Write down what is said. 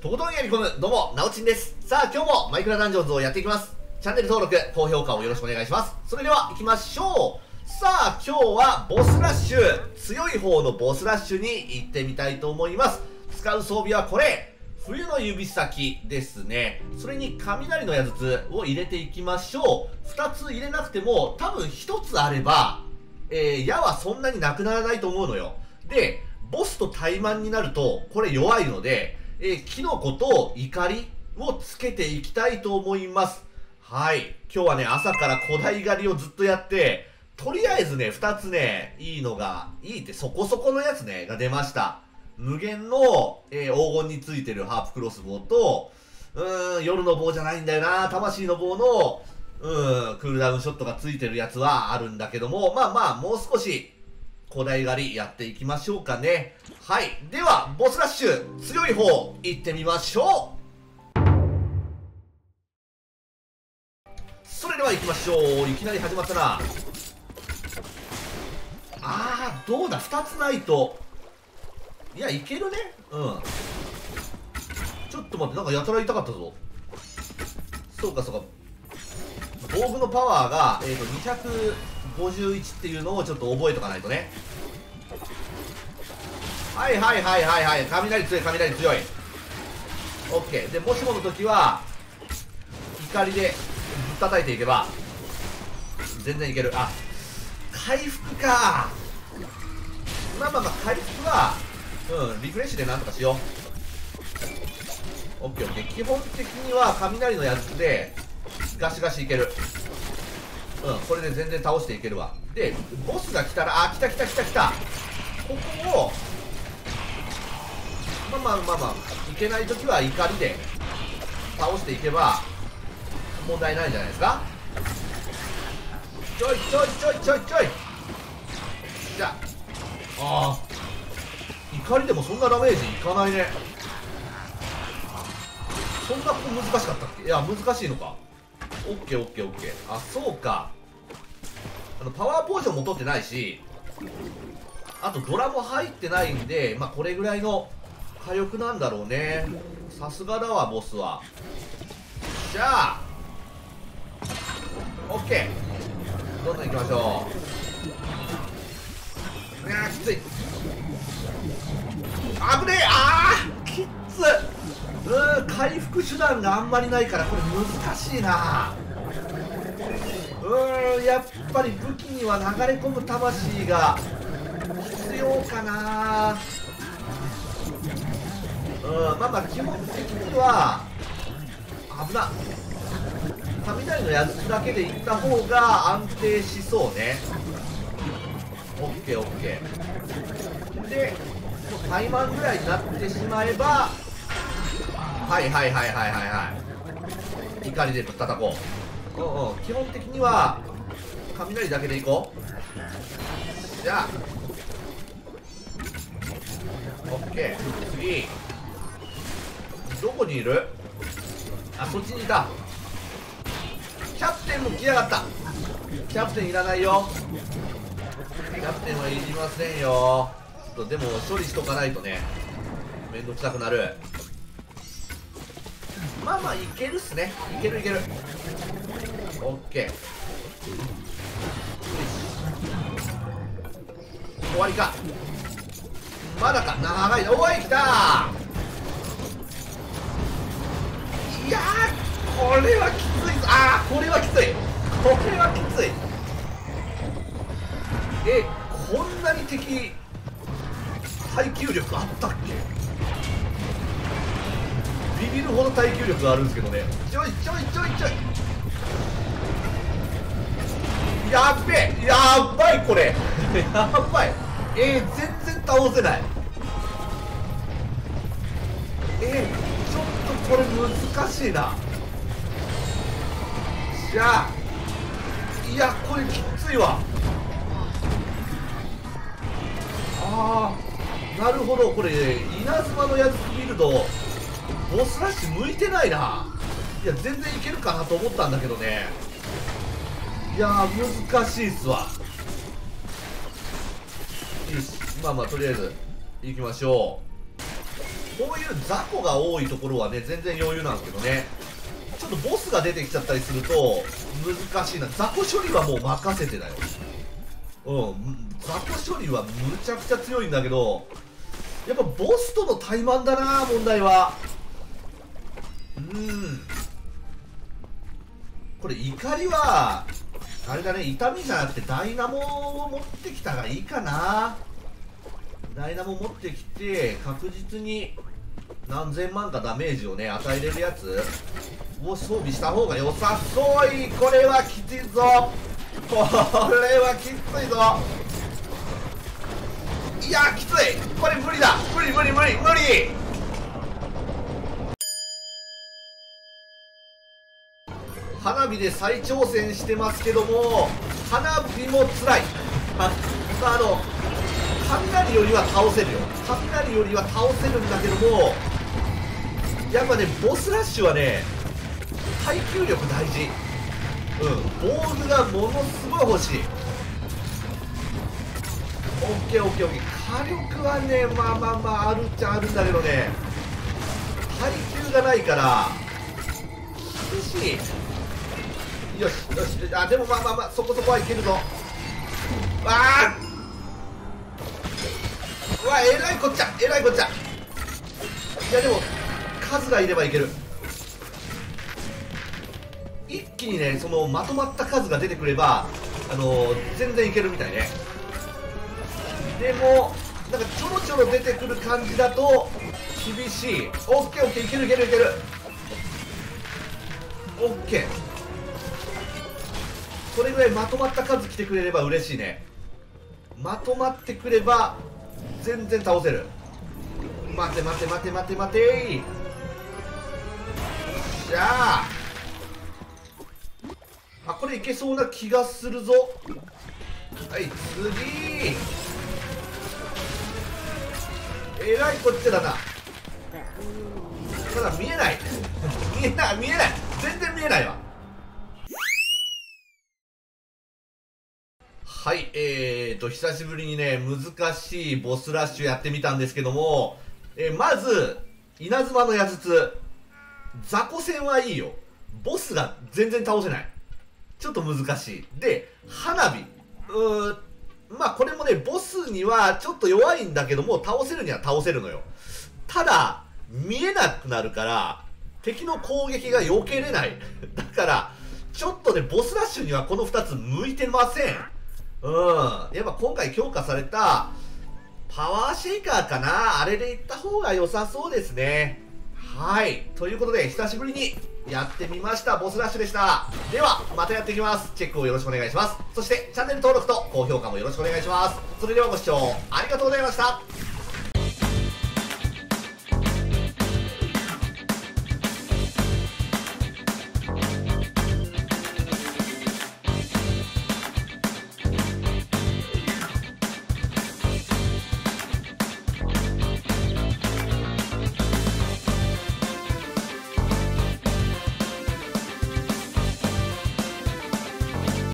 とことんやり込む、どうも、なおちんです。さあ、今日もマイクラダンジョンズをやっていきます。チャンネル登録、高評価をよろしくお願いします。それでは、行きましょう。さあ、今日はボスラッシュ、強い方のボスラッシュに行ってみたいと思います。使う装備はこれ。冬の指先ですね。それに雷の矢筒を入れていきましょう。二つ入れなくても、多分一つあれば、えー、矢はそんなになくならないと思うのよ。で、ボスと怠慢になると、これ弱いので、えー、キノコと怒りをつけていきたいと思います。はい。今日はね、朝から古代狩りをずっとやって、とりあえずね、二つね、いいのが、いいってそこそこのやつね、が出ました。無限の、えー、黄金についてるハープクロスボウと、うーん、夜の棒じゃないんだよな、魂の棒の、うん、クールダウンショットがついてるやつはあるんだけども、まあまあ、もう少し、古代狩りやっていきましょうかね。はい。では、ボスラッシュ、強い方、行ってみましょうそれでは行きましょう。いきなり始まったな。あー、どうだ、2つないと。いや、いけるね。うん。ちょっと待って、なんかやたら痛かったぞ。そうか、そうか。防具のパワーが、えーと、200 51っていうのをちょっと覚えとかないとね。はいはいはいはいはい。雷強い雷強い。OK でもしもの時は怒りでぶったたいていけば全然いける。あ回復か。まあまあまあ回復はうんリフレッシュでなんとかしよう。OKOK 基本的には雷のやつでガシガシいける。うんこれで全然倒していけるわ。でボスが来たらあ来た来た来た来た。ここをまあまあまあまあいけない時は怒りで倒していけば問題ないんじゃないですか。ちょいちょいちょいちょいちょい。じゃああ怒りでもそんなダメージいかないね。そんなこと難しかったっけ？いや難しいのか。オッケーオッケーオッケー。あそうか。あのパワーポーションも取ってないしあとドラも入ってないんでまあこれぐらいの火力なんだろうね。さすがだわボスは。じゃあオッケー。どんどん行きましょう。いやきつい。危ねえ。あーきつ。うん回復手段があんまりないからこれ難しいな。うんやっぱり武器には流れ込む魂が必要かな。うんまあまあ基本的には危な。雷のやつだけでいった方が安定しそうね。オッケーオッケー。で怠慢ぐらいになってしまえばはいはいはいはいはいはい。怒りでぶったたこううんうん基本的には雷だけでいこう。じゃあ。オッケー。次。どこにいる？あそっちにいた。キャプテンも来やがった。キャプテンいらないよ。キャプテンはいりませんよ。ちょっとでも処理しとかないとね。めんどくさくなる。まあまあいけるっすね。いけるいける。オッケー。終わりか。まだか。長いおい来た。いやこれはきついああこれはきつい。これはきつい。えこんなに敵耐久力あったっけ？ビビるほど耐久力があるんですけどね。ちょいちょいちょいちょい。やっべえ。やばいこれ。やばい。えー、全然倒せない。えーこれ難しいな。じゃあいやこれきついわ。ああなるほど。これ稲妻のやつビルドボスラッシュ向いてないな。いや全然いけるかなと思ったんだけどね。いや難しいっすわ。よしまあまあとりあえず行きましょう。こういう雑魚が多いところはね全然余裕なんですけどね。ちょっとボスが出てきちゃったりすると難しいな。雑魚処理はもう任せてだよ。うん雑魚処理はむちゃくちゃ強いんだけどやっぱボスとの怠慢だな問題は。うん。これ怒りはあれだね痛みじゃなくてダイナモを持ってきたがいいかな。ダイナモ持ってきて確実に何千万かダメージをね与えれるやつ。を装備した方が良さそう。いこれはきついぞ。これはきついぞ。いやきつい。これ無理だ。無理無理無理無理。花火で再挑戦してますけども花火も辛い。ああの雷よりは倒せるよ。雷よりは倒せるんだけどもやっぱねボスラッシュはね耐久力大事。うん。ボールがものすごい欲しい。オッケーオッケーオッケー。火力はねまあまあまああるっちゃあるんだけどね。耐久がないから厳しい。よしよしあでもまあまあまあそこそこはいけるぞ。わあうわえらいこっちゃえらいこっちゃ。いやでも数がいればいける。一気にねそのまとまった数が出てくればあの全然いけるみたいね。でもなんかちょろちょろ出てくる感じだと厳しい。オッケーオッケーいけるいけるいける。オッケー。それぐらいまとまった数来てくれれば嬉しいね。まとまってくれば全然倒せる。待て待て待て待て待てよっしゃあ。あこれいけそうな気がするぞ。はい次。えらいこっちだな。ただ見えない。見えない見えない。全然見えないわ。はいえーと久しぶりにね難しいボスラッシュやってみたんですけども、えー、まず稲妻の矢筒。雑魚戦はいいよ。ボスが全然倒せない。ちょっと難しい。で花火。うーまあこれもねボスにはちょっと弱いんだけども倒せるには倒せるのよ。ただ見えなくなるから敵の攻撃が避けれない。だからちょっとねボスラッシュにはこの2つ向いてません。うん。やっぱ今回強化されたパワーシェイカーかな？あれで行った方が良さそうですね。はい。ということで久しぶりにやってみました。ボスラッシュでした。ではまたやっていきます。チェックをよろしくお願いします。そしてチャンネル登録と高評価もよろしくお願いします。それではご視聴ありがとうございました。